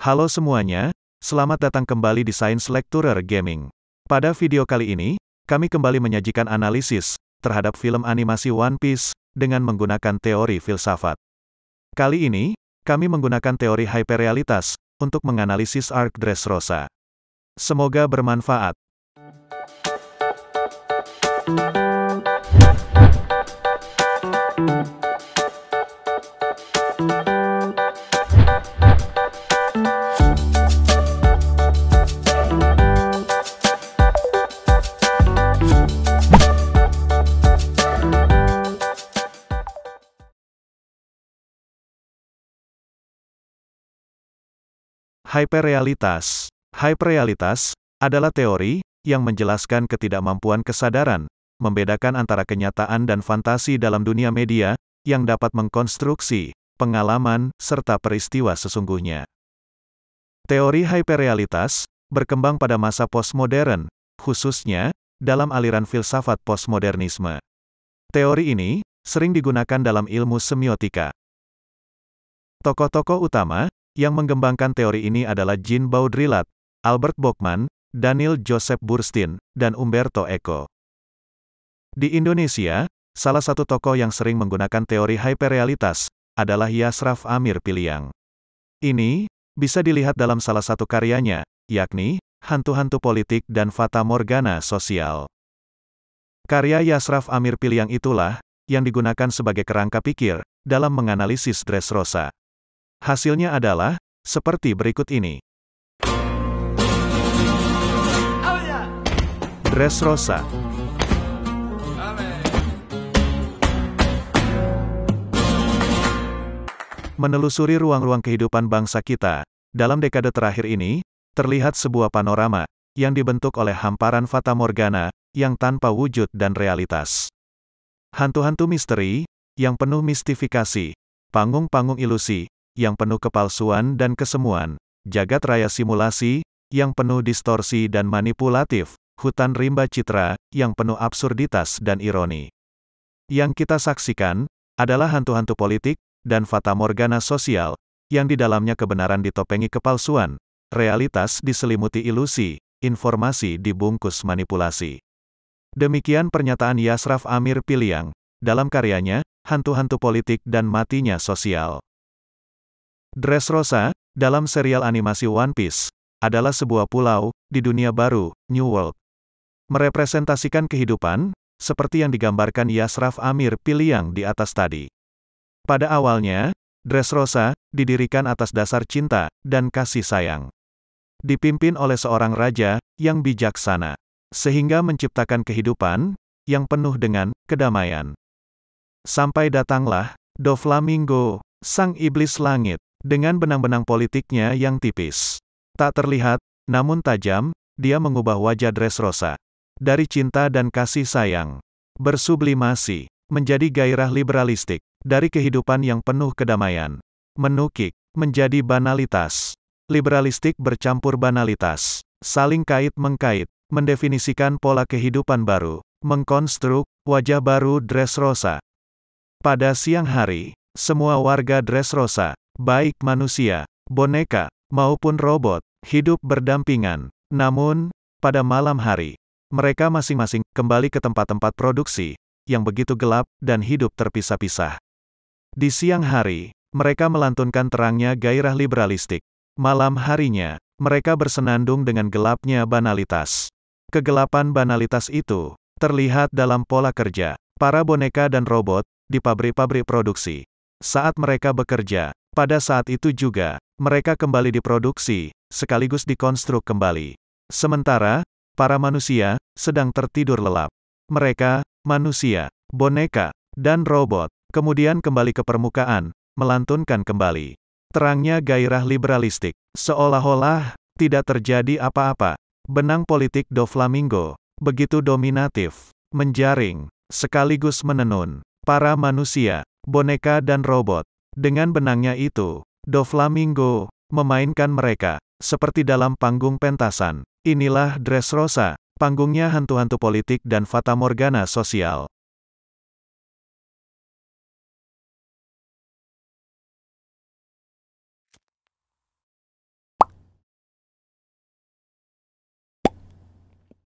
Halo semuanya, selamat datang kembali di Science Lecturer Gaming. Pada video kali ini, kami kembali menyajikan analisis terhadap film animasi One Piece dengan menggunakan teori filsafat. Kali ini, kami menggunakan teori hyperrealitas untuk menganalisis arc Dressrosa. Semoga bermanfaat. Hyperrealitas Hyperrealitas adalah teori yang menjelaskan ketidakmampuan kesadaran, membedakan antara kenyataan dan fantasi dalam dunia media, yang dapat mengkonstruksi pengalaman serta peristiwa sesungguhnya. Teori hyperrealitas berkembang pada masa postmodern, khususnya dalam aliran filsafat postmodernisme. Teori ini sering digunakan dalam ilmu semiotika. Tokoh-tokoh utama yang mengembangkan teori ini adalah Jean Baudrillard, Albert Bokman, Daniel Joseph Burstein, dan Umberto Eco. Di Indonesia, salah satu tokoh yang sering menggunakan teori hyperrealitas adalah Yasraf Amir Piliang. Ini bisa dilihat dalam salah satu karyanya, yakni Hantu-hantu politik dan Fata Morgana sosial. Karya Yasraf Amir Piliang itulah yang digunakan sebagai kerangka pikir dalam menganalisis Dressrosa. Hasilnya adalah seperti berikut ini. Dressrosa Menelusuri ruang-ruang kehidupan bangsa kita, dalam dekade terakhir ini, terlihat sebuah panorama yang dibentuk oleh hamparan fata morgana yang tanpa wujud dan realitas. Hantu-hantu misteri yang penuh mistifikasi, panggung-panggung ilusi yang penuh kepalsuan dan kesemuan, jagat raya simulasi, yang penuh distorsi dan manipulatif, hutan rimba citra, yang penuh absurditas dan ironi. Yang kita saksikan, adalah hantu-hantu politik, dan fata morgana sosial, yang di dalamnya kebenaran ditopengi kepalsuan, realitas diselimuti ilusi, informasi dibungkus manipulasi. Demikian pernyataan Yasraf Amir Piliang, dalam karyanya, Hantu-Hantu Politik dan Matinya Sosial. Dressrosa, dalam serial animasi One Piece, adalah sebuah pulau di dunia baru, New World. Merepresentasikan kehidupan, seperti yang digambarkan Yasraf Amir Piliang di atas tadi. Pada awalnya, Dressrosa didirikan atas dasar cinta dan kasih sayang. Dipimpin oleh seorang raja yang bijaksana, sehingga menciptakan kehidupan yang penuh dengan kedamaian. Sampai datanglah Doflamingo, sang iblis langit, dengan benang-benang politiknya yang tipis. Tak terlihat, namun tajam, dia mengubah wajah Dressrosa. Dari cinta dan kasih sayang, bersublimasi, menjadi gairah liberalistik, dari kehidupan yang penuh kedamaian, menukik, menjadi banalitas. Liberalistik bercampur banalitas, saling kait-mengkait, mendefinisikan pola kehidupan baru, mengkonstruk wajah baru Dressrosa. Pada siang hari, semua warga Dressrosa baik manusia, boneka, maupun robot, hidup berdampingan. Namun, pada malam hari, mereka masing-masing kembali ke tempat-tempat produksi yang begitu gelap dan hidup terpisah-pisah. Di siang hari, mereka melantunkan terangnya gairah liberalistik. Malam harinya, mereka bersenandung dengan gelapnya banalitas. Kegelapan banalitas itu terlihat dalam pola kerja para boneka dan robot di pabrik-pabrik produksi. Saat mereka bekerja, pada saat itu juga, mereka kembali diproduksi, sekaligus dikonstruk kembali. Sementara, para manusia, sedang tertidur lelap. Mereka, manusia, boneka, dan robot, kemudian kembali ke permukaan, melantunkan kembali. Terangnya gairah liberalistik, seolah-olah, tidak terjadi apa-apa. Benang politik do Flamingo, begitu dominatif, menjaring, sekaligus menenun. Para manusia, boneka dan robot, dengan benangnya itu, Doflamingo memainkan mereka, seperti dalam panggung pentasan. Inilah Dressrosa, panggungnya hantu-hantu politik dan fata morgana sosial.